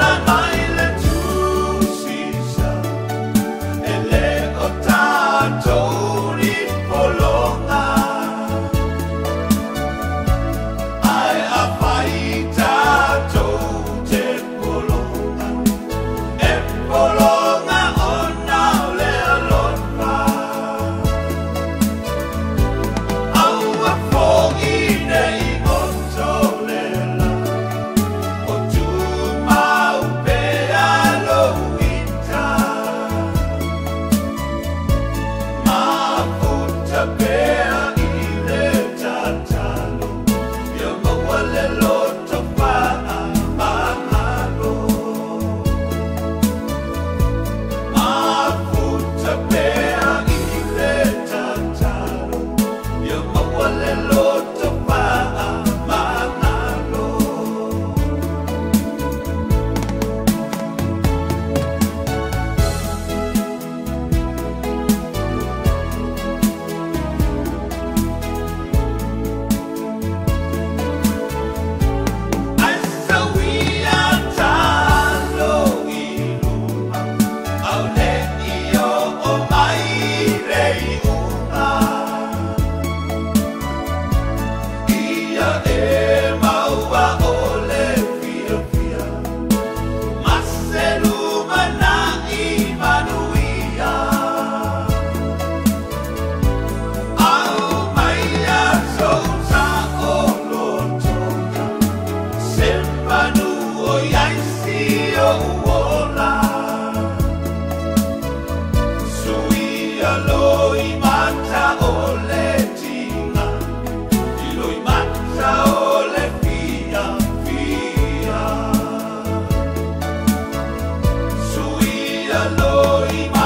on my Mata